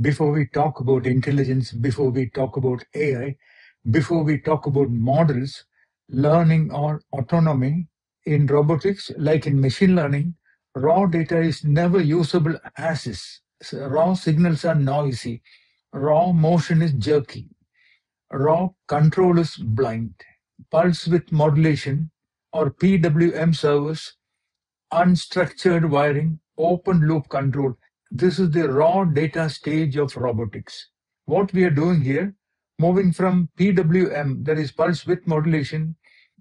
before we talk about intelligence, before we talk about AI, before we talk about models, learning or autonomy in robotics, like in machine learning, raw data is never usable as is. So raw signals are noisy. Raw motion is jerky. Raw control is blind. Pulse width modulation or PWM servos, unstructured wiring, open loop control. This is the raw data stage of robotics. What we are doing here, moving from PWM, that is pulse width modulation,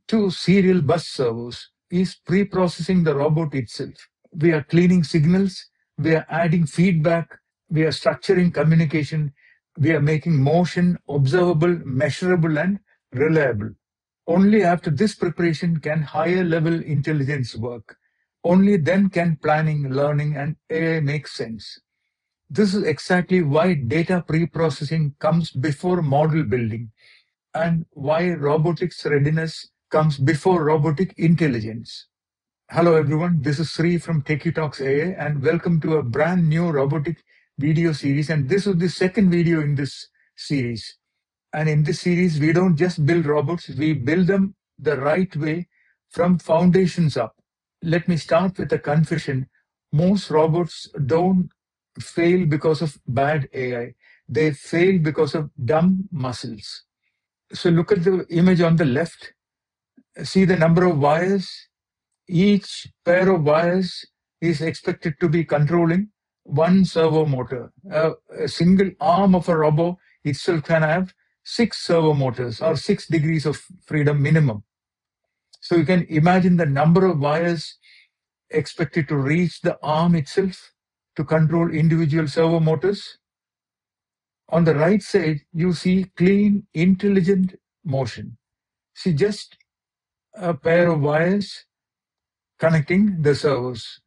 to serial bus servos, is pre-processing the robot itself. We are cleaning signals, we are adding feedback, we are structuring communication, we are making motion observable, measurable, and reliable. Only after this preparation can higher level intelligence work. Only then can planning, learning, and AI make sense. This is exactly why data pre-processing comes before model building and why robotics readiness comes before robotic intelligence. Hello everyone, this is Sree from Techie Talks AI and welcome to a brand new robotic video series and this is the second video in this series. And in this series, we don't just build robots, we build them the right way from foundations up. Let me start with a confession. Most robots don't fail because of bad AI. They fail because of dumb muscles. So look at the image on the left. See the number of wires. Each pair of wires is expected to be controlling one servo motor. A single arm of a robot itself can have six servo motors or six degrees of freedom minimum. So you can imagine the number of wires expected to reach the arm itself to control individual servo motors. On the right side, you see clean, intelligent motion. See just a pair of wires connecting the servos.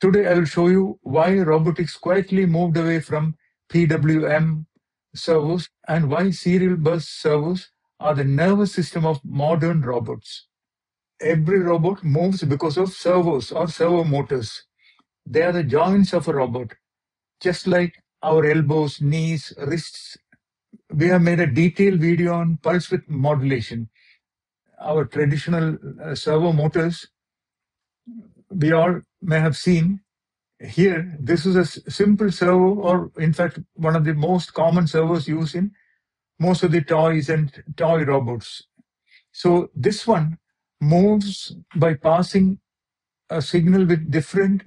Today, I will show you why robotics quietly moved away from PWM servos and why serial bus servos are the nervous system of modern robots. Every robot moves because of servos or servo motors. They are the joints of a robot, just like our elbows, knees, wrists. We have made a detailed video on pulse width modulation. Our traditional uh, servo motors, we all may have seen here. This is a simple servo, or in fact, one of the most common servos used in most of the toys and toy robots. So this one moves by passing a signal with different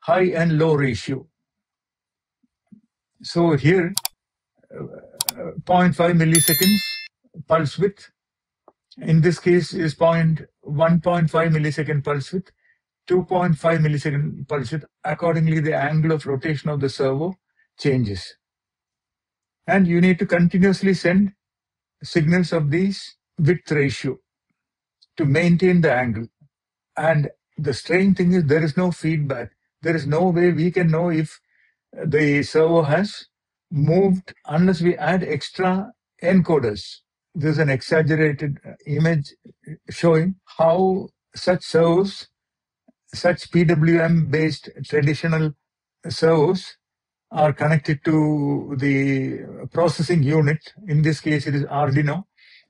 high and low ratio. So here, uh, 0.5 milliseconds pulse width. In this case, is 0.1.5 millisecond pulse width, 2.5 millisecond pulse width. Accordingly, the angle of rotation of the servo changes. And you need to continuously send signals of these width ratio to maintain the angle. And the strange thing is there is no feedback. There is no way we can know if the servo has moved unless we add extra encoders. There's an exaggerated uh, image showing how such servos, such PWM based traditional servos are connected to the processing unit. In this case, it is Arduino.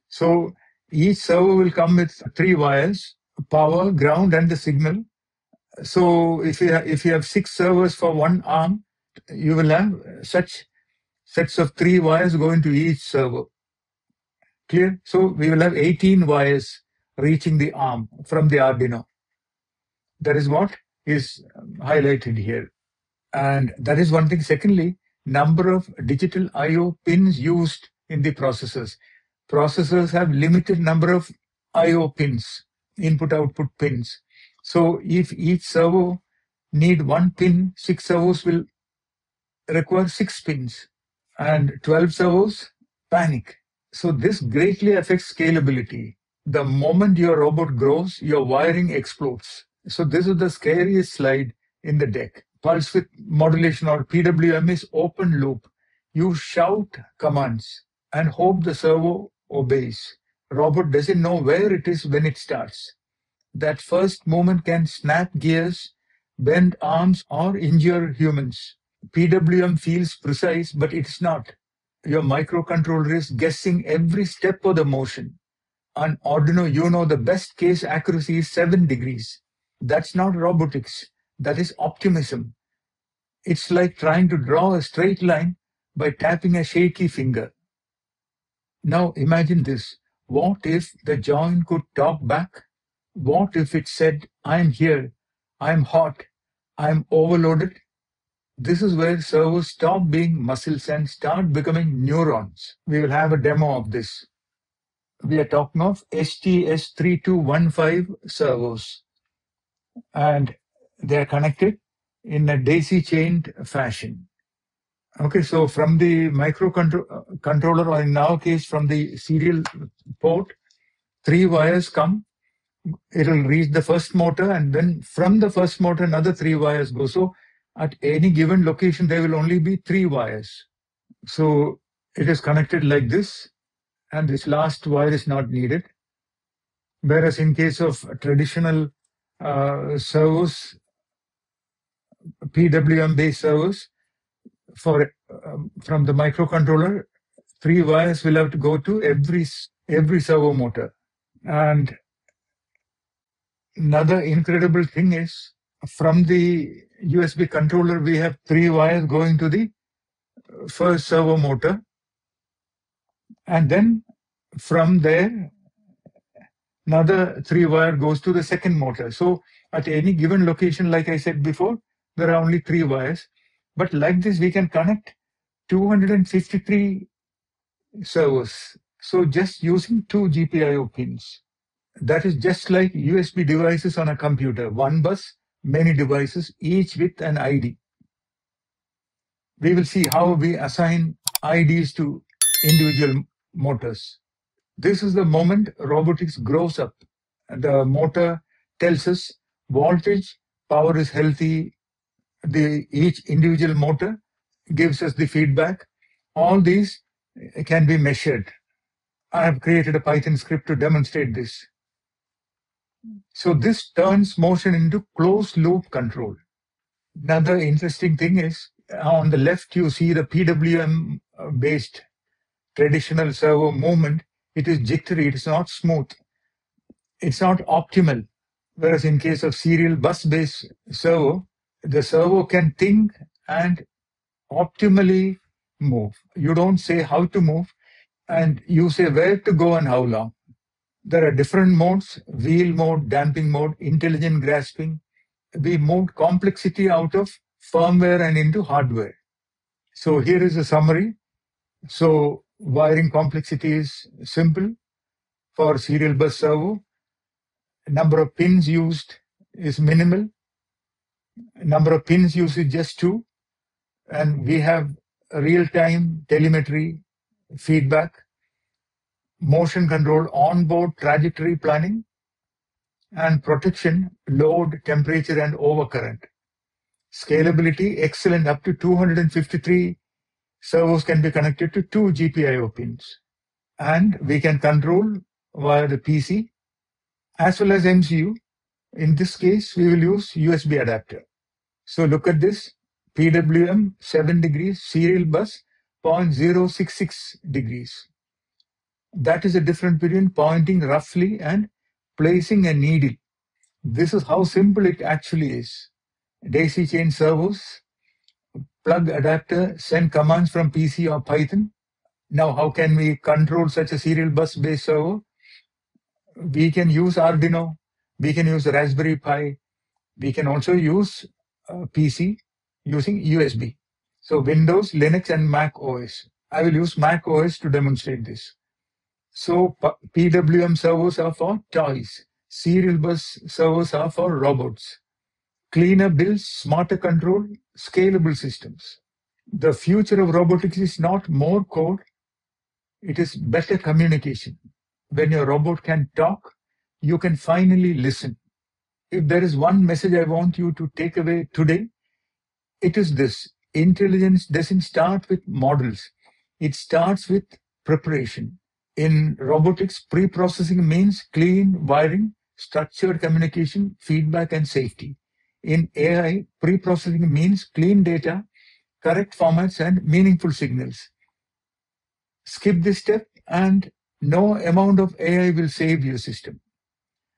So each servo will come with three wires, power, ground, and the signal. So if you ha- if you have six servos for one arm, you will have such sets of three wires going to each servo. Clear? So we will have 18 wires reaching the arm from the Arduino. That is what is highlighted here. And that is one thing. Secondly, number of digital I/O pins used in the processors. Processors have limited number of I/O pins, input/output pins. So if each servo need one pin, six servos will require six pins, and 12 servos panic. So this greatly affects scalability. The moment your robot grows, your wiring explodes. So this is the scariest slide in the deck. Pulse width modulation or PWM is open loop. You shout commands and hope the servo obeys. Robot doesn't know where it is when it starts. That first moment can snap gears, bend arms, or injure humans. PWM feels precise, but it's not. Your microcontroller is guessing every step of the motion. On Arduino, you know the best case accuracy is seven degrees. That's not robotics. That is optimism. It's like trying to draw a straight line by tapping a shaky finger. Now imagine this. What if the joint could talk back? What if it said, I'm here, I'm hot, I'm overloaded? This is where servos stop being muscles and start becoming neurons. We will have a demo of this. We are talking of STS3215 servos and they are connected in a daisy chained fashion. Okay, so from the microcontroller, or in our case, from the serial port, three wires come. It'll reach the first motor, and then from the first motor, another three wires go. So at any given location, there will only be three wires. So it is connected like this, and this last wire is not needed. Whereas in case of traditional uh, servos, PWM based servos, for um, from the microcontroller, three wires will have to go to every every servo motor. And another incredible thing is from the USB controller, we have three wires going to the first servo motor. And then from there, another three wire goes to the second motor. So at any given location, like I said before, there are only three wires. But like this, we can connect 253 servos. So just using two GPIO pins. That is just like USB devices on a computer. One bus, many devices, each with an ID. We will see how we assign IDs to individual motors. This is the moment robotics grows up. The motor tells us voltage, power is healthy, each individual motor gives us the feedback. All these can be measured. I have created a Python script to demonstrate this. So this turns motion into closed loop control. Another interesting thing is on the left, you see the PWM uh, based traditional servo movement. It is jittery. It's not smooth. It's not optimal. Whereas in case of serial bus based servo, the servo can think and optimally move. You don't say how to move and you say where to go and how long. There are different modes, wheel mode, damping mode, intelligent grasping. We moved complexity out of firmware and into hardware. So here is a summary. So wiring complexity is simple for serial bus servo. Number of pins used is minimal number of pins used is just two. And we have real-time telemetry feedback, motion control, onboard trajectory planning, and protection, load, temperature, and overcurrent. Scalability, excellent, up to 253 servos can be connected to two GPIO pins. And we can control via the PC as well as MCU in this case, we will use USB adapter. So look at this, PWM 7 degrees, serial bus 0.066 degrees. That is the difference between pointing roughly and placing a needle. This is how simple it actually is. Daisy chain servos, plug adapter, send commands from PC or Python. Now, how can we control such a serial bus based servo? We can use Arduino we can use Raspberry Pi. We can also use Uh, PC using USB. So mm-hmm. Windows, Linux, and Mac OS. I will use Mac OS to demonstrate this. So PWM servos are for toys. Serial bus servos are for robots. Cleaner bills, smarter control, scalable systems. The future of robotics is not more code, it is better communication. When your robot can talk, you can finally listen. If there is one message I want you to take away today, it is this intelligence doesn't start with models, it starts with preparation. In robotics, pre processing means clean wiring, structured communication, feedback, and safety. In AI, pre processing means clean data, correct formats and meaningful signals. Skip this step and no amount of AI will save your system.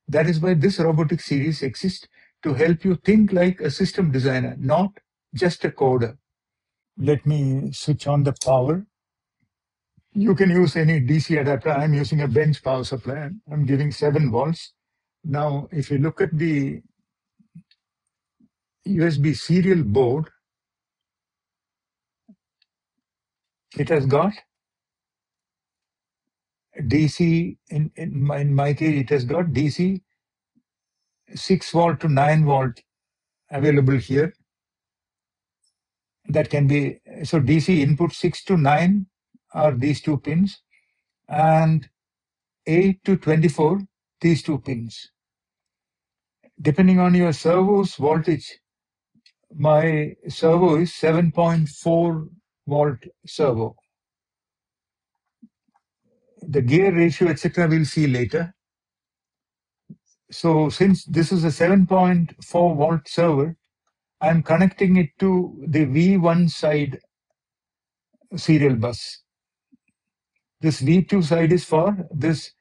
That is why this robotic series exists to help you think like a system designer, not just a coder. Let me switch on the power. You can use any DC adapter. I'm using a bench power supply. I'm giving 7 volts. Now, if you look at the USB serial board, it has got DC, in, in, my, in my case, it has got DC 6 volt to 9 volt available here. That can be, so DC input 6 to 9 are these two pins and 8 to 24, these two pins. Depending on your servo's voltage, my servo is 7.4 volt servo. The gear ratio, etc., we'll see later. So since this is a 7.4 volt servo, I'm connecting it to the V1 side serial bus. This V2 side is for this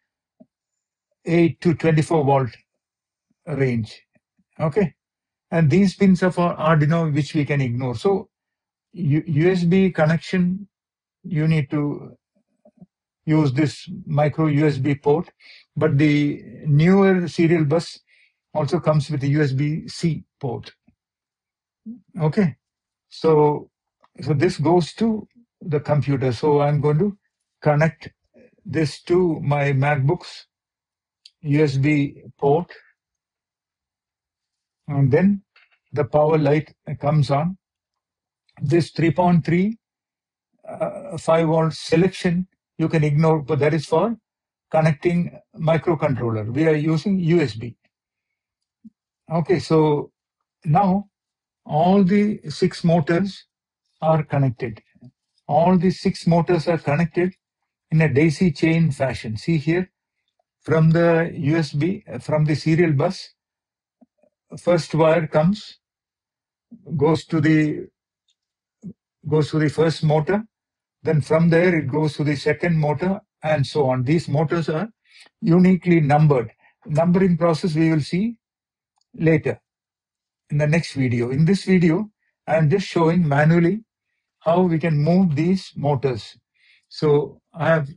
8 to 24 volt range. Okay. And these pins are for Arduino, which we can ignore. So USB connection, you need to use this micro USB port, but the newer serial bus also comes with a USB-C port. Okay, so so this goes to the computer. So I'm going to connect this to my MacBook's USB port, and then the power light comes on. This 3.3 uh, 5 volt selection you can ignore, but that is for connecting microcontroller. We are using USB. Okay, so now all the six motors are connected. All the six motors are connected in a daisy chain fashion. See here, from the USB, from the serial bus, first wire comes, goes to the goes to the first motor, then from there it goes to the second motor and so on. These motors are uniquely numbered. Numbering process we will see later in the next video. In this video, I am just showing manually how we can move these motors. So I have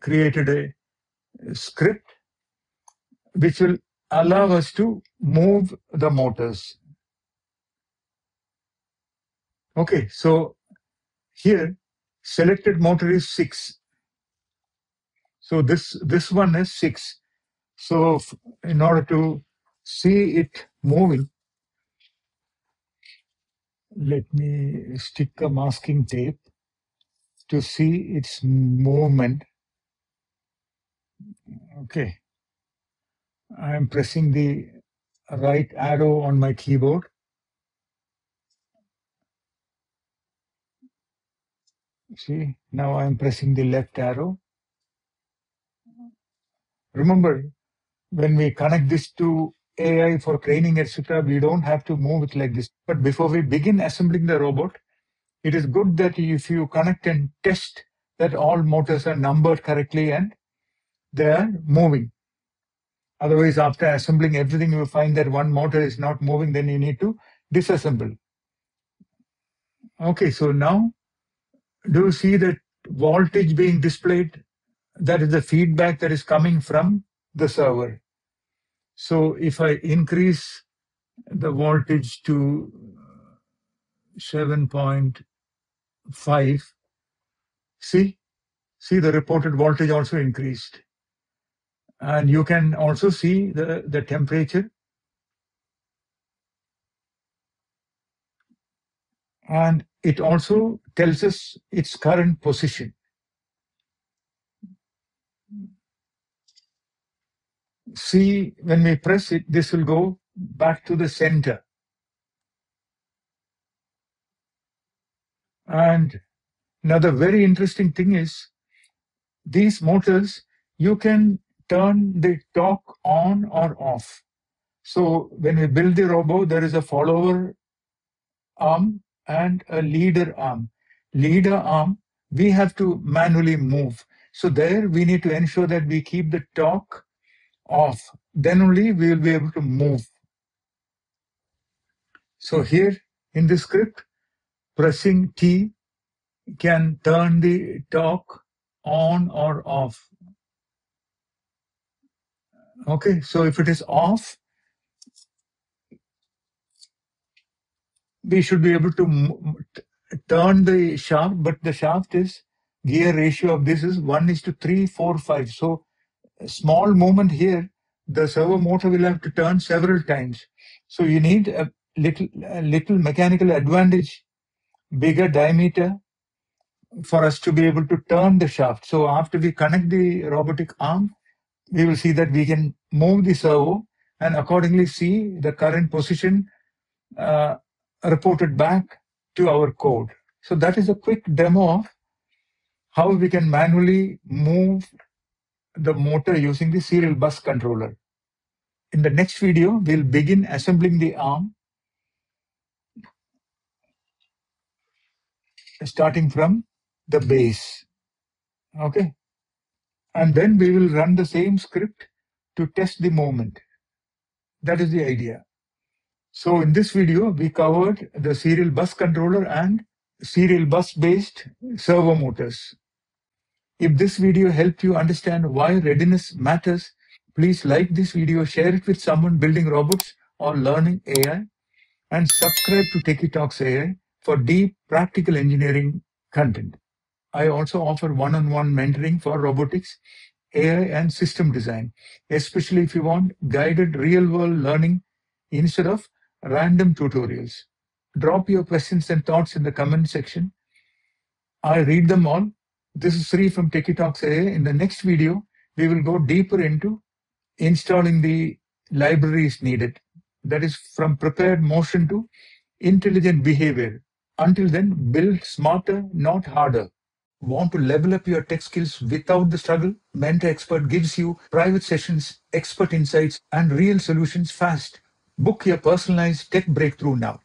created a script which will allow us to move the motors. Okay, so here selected motor is 6. So this, this one is 6. So in order to see it moving, let me stick a masking tape to see its movement. Okay. I am pressing the right arrow on my keyboard. See, now I'm pressing the left arrow. Remember, when we connect this to AI for training, etc., we don't have to move it like this. But before we begin assembling the robot, it is good that if you connect and test that all motors are numbered correctly and they are moving. Otherwise, after assembling everything, you find that one motor is not moving, then you need to disassemble. Okay, so now do you see that voltage being displayed? That is the feedback that is coming from the servo. So if I increase the voltage to 7.5, see, see the reported voltage also increased. And you can also see the, the temperature. And it also tells us its current position. See, when we press it, this will go back to the center. And another very interesting thing is these motors, you can turn the torque on or off. So when we build the robot, there is a follower arm and a leader arm. Leader arm, we have to manually move. So there we need to ensure that we keep the torque off. Then only we will be able to move. So here in the script, pressing T can turn the torque on or off. Okay, so if it is off, we should be able to turn the shaft, but the shaft is gear ratio of this is 1 is to 3, 4, 5. So small movement here, the servo motor will have to turn several times. So you need a little, a little mechanical advantage, bigger diameter for us to be able to turn the shaft. So after we connect the robotic arm, we will see that we can move the servo and accordingly see the current position uh, reported back to our code. So that is a quick demo of how we can manually move the motor using the serial bus controller. In the next video, we'll begin assembling the arm starting from the base. Okay. And then we will run the same script to test the moment. That is the idea. So in this video, we covered the serial bus controller and serial bus based servo motors. If this video helped you understand why readiness matters, please like this video, share it with someone building robots or learning AI, and subscribe to Techie Talks AI for deep practical engineering content. I also offer one-on-one mentoring for robotics, AI, and system design, especially if you want guided real-world learning instead of random tutorials. Drop your questions and thoughts in the comment section. I read them all. This is Sree from Techie Talks AI. In the next video, we will go deeper into installing the libraries needed. That is from prepared motion to intelligent behavior. Until then, build smarter, not harder. Want to level up your tech skills without the struggle? Mentor Expert gives you private sessions, expert insights, and real solutions fast. Book your personalized tech breakthrough now.